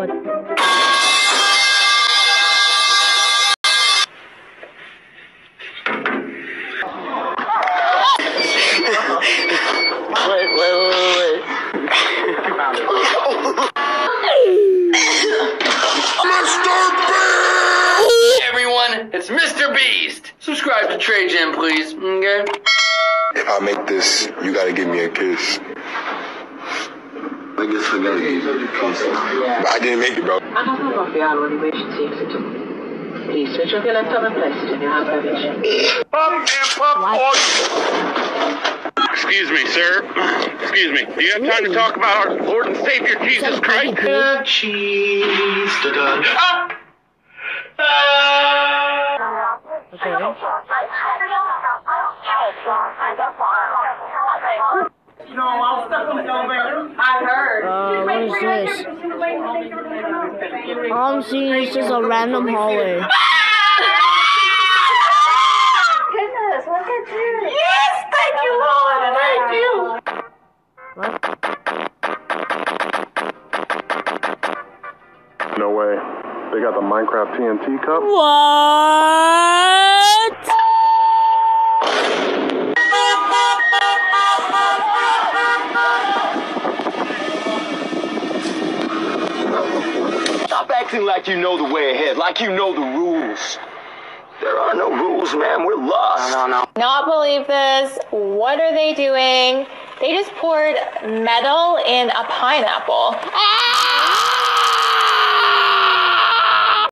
wait, wait, wait, wait. Everyone, it's Mr. Beast. Subscribe to Trade Gym, please. Okay. If I make this, you gotta give me a kiss. I guess I gotta give you a kiss. But I didn't make it, bro. I don't know about the hour in which it seems to Please switch off your laptop and place it in your hand luggage. Pop and pop Excuse me, sir. Excuse me. Do you have time to talk about our Lord and Savior Jesus Christ? Cheese. Da-da. Ah! Uh, what is this? All I'm seeing is just a random hallway. Goodness, look at you. Yes, thank you, Lord, and thank you. No way. They got the Minecraft TNT cup. What? Stop acting like you know the way ahead, like you know the rules. There are no rules, man. We're lost. No, no. Not believe this. What are they doing? They just poured metal in a pineapple. Ah!